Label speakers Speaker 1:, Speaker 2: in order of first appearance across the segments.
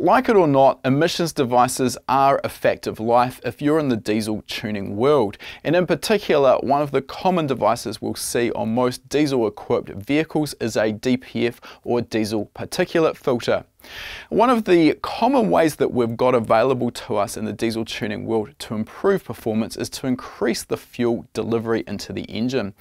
Speaker 1: Like it or not, emissions devices are a fact of life if you're in the diesel tuning world. And in particular, one of the common devices we'll see on most diesel equipped vehicles is a DPF or diesel particulate filter. One of the common ways that we've got available to us in the diesel tuning world to improve performance is to increase the fuel delivery into the engine.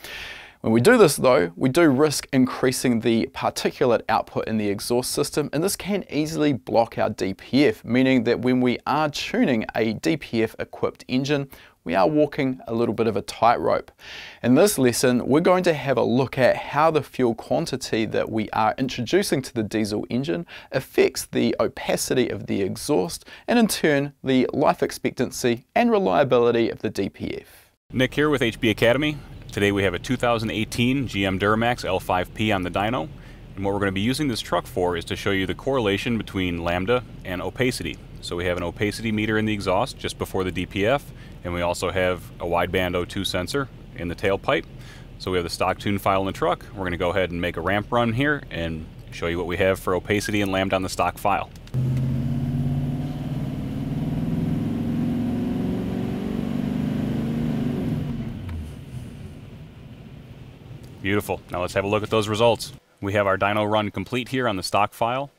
Speaker 1: When we do this though, we do risk increasing the particulate output in the exhaust system and this can easily block our DPF, meaning that when we are tuning a DPF equipped engine, we are walking a little bit of a tightrope. In this lesson, we're going to have a look at how the fuel quantity that we are introducing to the diesel engine affects the opacity of the exhaust and in turn the life expectancy and reliability of the DPF.
Speaker 2: Nick here with HP Academy. Today we have a 2018 GM Duramax L5P on the dyno. And what we're going to be using this truck for is to show you the correlation between lambda and opacity. So we have an opacity meter in the exhaust just before the DPF, and we also have a wideband O2 sensor in the tailpipe. So we have the stock tune file in the truck. We're going to go ahead and make a ramp run here and show you what we have for opacity and lambda on the stock file. Beautiful. Now let's have a look at those results. We have our dyno run complete here on the stock file.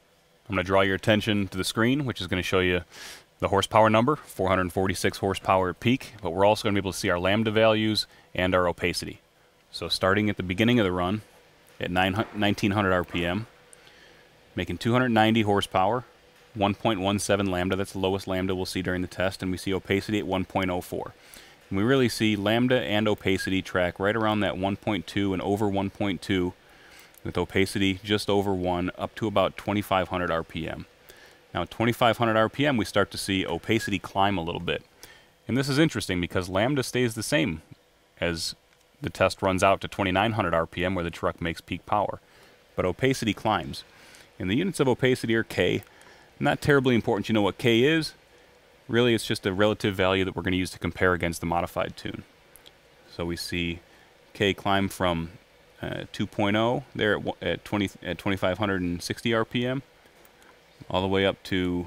Speaker 2: I'm going to draw your attention to the screen, which is going to show you the horsepower number, 446 horsepower peak, but we're also going to be able to see our lambda values and our opacity. So starting at the beginning of the run at 1900 RPM, making 290 horsepower, 1.17 lambda, that's the lowest lambda we'll see during the test, and we see opacity at 1.04. And we really see lambda and opacity track right around that 1.2 and over 1.2 with opacity just over 1 up to about 2500 RPM. Now at 2500 RPM we start to see opacity climb a little bit. And this is interesting because lambda stays the same as the test runs out to 2900 RPM where the truck makes peak power. But opacity climbs. And the units of opacity are K. Not terribly important you know what K is, Really, it's just a relative value that we're going to use to compare against the modified tune. So we see K climb from uh, 2.0 there at, at 20 at 2560 RPM, all the way up to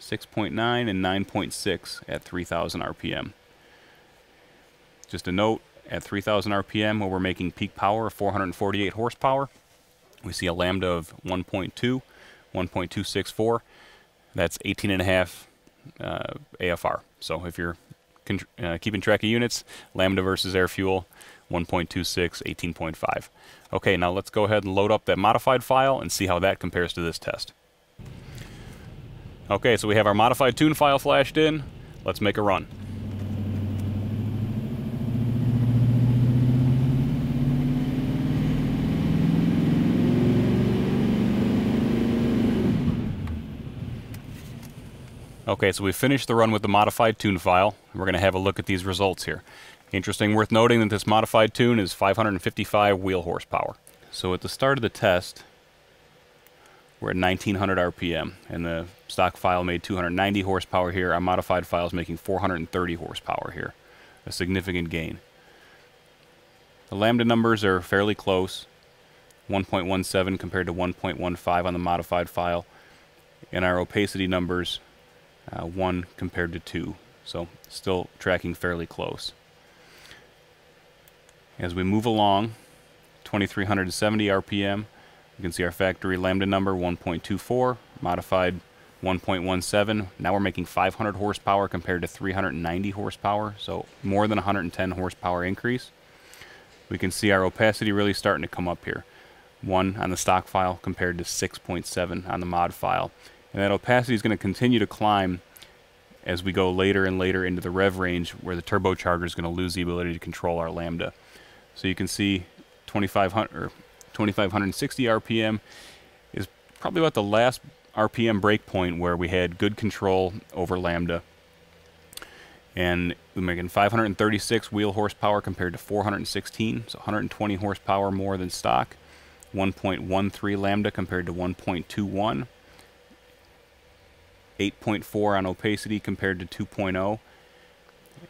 Speaker 2: 6.9 and 9.6 at 3000 RPM. Just a note, at 3000 RPM, where we're making peak power of 448 horsepower, we see a lambda of 1.2, 1.264. That's 18 and a half uh, AFR. So if you're uh, keeping track of units, Lambda versus air fuel, 1.26, 18.5. Okay, now let's go ahead and load up that modified file and see how that compares to this test. Okay, so we have our modified tune file flashed in. Let's make a run. Okay, so we finished the run with the modified tune file. We're going to have a look at these results here. Interesting, worth noting that this modified tune is 555 wheel horsepower. So at the start of the test, we're at 1900 RPM, and the stock file made 290 horsepower here. Our modified file is making 430 horsepower here, a significant gain. The lambda numbers are fairly close, 1.17 compared to 1.15 on the modified file, and our opacity numbers uh, 1 compared to 2. So still tracking fairly close. As we move along, 2370 RPM, you can see our factory lambda number 1.24, modified 1.17. Now we're making 500 horsepower compared to 390 horsepower, so more than 110 horsepower increase. We can see our opacity really starting to come up here. 1 on the stock file compared to 6.7 on the mod file. And that opacity is going to continue to climb as we go later and later into the rev range where the turbocharger is going to lose the ability to control our lambda. So you can see 2500 or 2560 RPM is probably about the last RPM breakpoint where we had good control over lambda. And we're making 536 wheel horsepower compared to 416, so 120 horsepower more than stock. 1.13 lambda compared to 1.21. 8.4 on opacity compared to 2.0.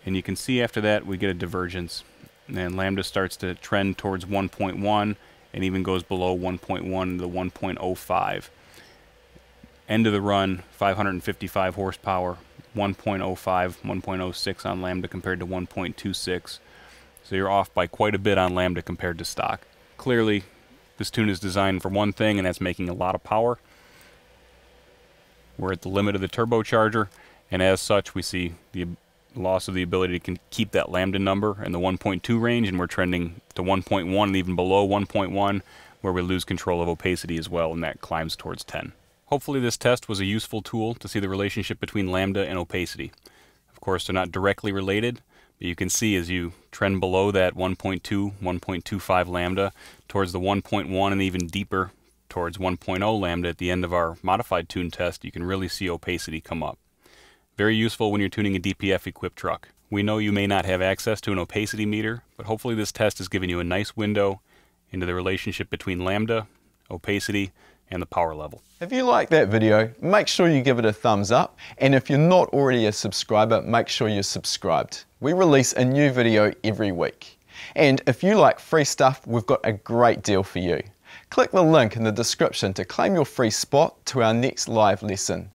Speaker 2: And you can see after that we get a divergence. And lambda starts to trend towards 1.1 and even goes below 1.1 to 1.05. end of the run, 555 horsepower, 1.05, 1.06 on Lambda compared to 1.26. So you're off by quite a bit on Lambda compared to stock. Clearly, this tune is designed for one thing, and that's making a lot of power. We're at the limit of the turbocharger, and as such, we see the loss of the ability to keep that lambda number in the 1.2 range, and we're trending to 1.1 and even below 1.1, where we lose control of opacity as well, and that climbs towards 10. Hopefully this test was a useful tool to see the relationship between lambda and opacity. Of course, they're not directly related, but you can see as you trend below that 1.2, 1.25 lambda towards the 1.1 and even deeper towards 1.0 lambda at the end of our modified tune test, you can really see opacity come up. Very useful when you're tuning a DPF equipped truck. We know you may not have access to an opacity meter, but hopefully this test has given you a nice window into the relationship between lambda, opacity, and the power level.
Speaker 1: If you like that video, make sure you give it a thumbs up. And if you're not already a subscriber, make sure you're subscribed. We release a new video every week. And if you like free stuff, we've got a great deal for you. Click the link in the description to claim your free spot to our next live lesson.